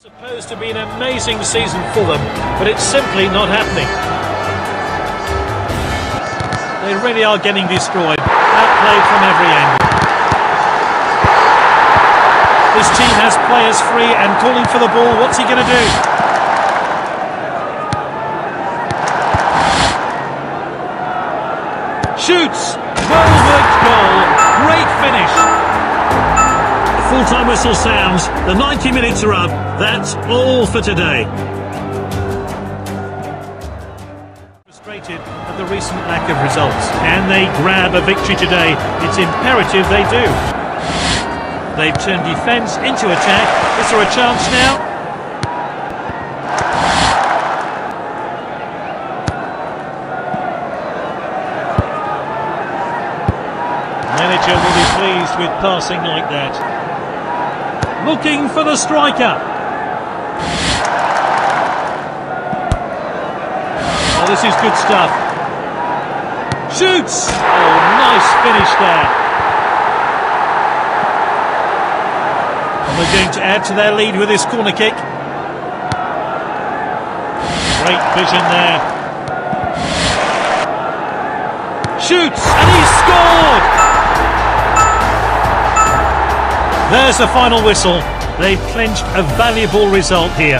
Supposed to be an amazing season for them, but it's simply not happening. They really are getting destroyed, outplayed from every angle. This team has players free and calling for the ball. What's he going to do? Shoots! Well worked goal. Great finish. Full-time whistle sounds. The 90 minutes are up. That's all for today. Frustrated at the recent lack of results. Can they grab a victory today? It's imperative they do. They've turned defence into attack. Is there a chance now? Manager will be pleased with passing like that. Looking for the striker. Oh, this is good stuff. Shoots! Oh, nice finish there. And they're going to add to their lead with this corner kick. Great vision there. Shoots! And he scored! There's the final whistle. They've clinched a valuable result here.